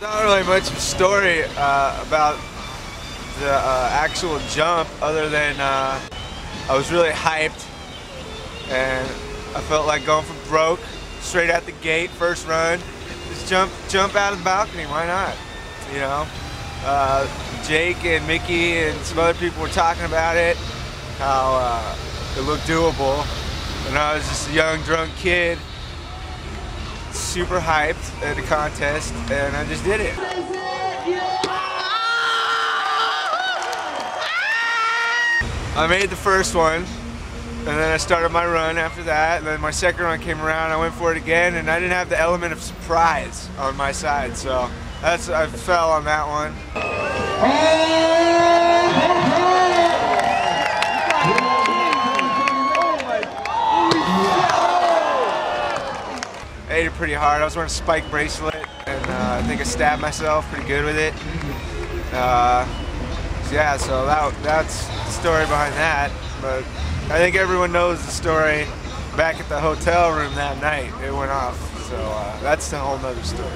Not really much of a story uh, about the uh, actual jump other than uh, I was really hyped and I felt like going for broke straight out the gate, first run. Just jump, jump out of the balcony, why not? You know? Uh, Jake and Mickey and some other people were talking about it, how uh, it looked doable. And I was just a young, drunk kid super hyped at the contest and I just did it. I made the first one and then I started my run after that and then my second run came around I went for it again and I didn't have the element of surprise on my side so that's I fell on that one. Oh! Ate it pretty hard. I was wearing a spike bracelet, and uh, I think I stabbed myself pretty good with it. Uh, yeah, so that that's the story behind that. But I think everyone knows the story back at the hotel room that night. It went off, so uh, that's a whole nother story.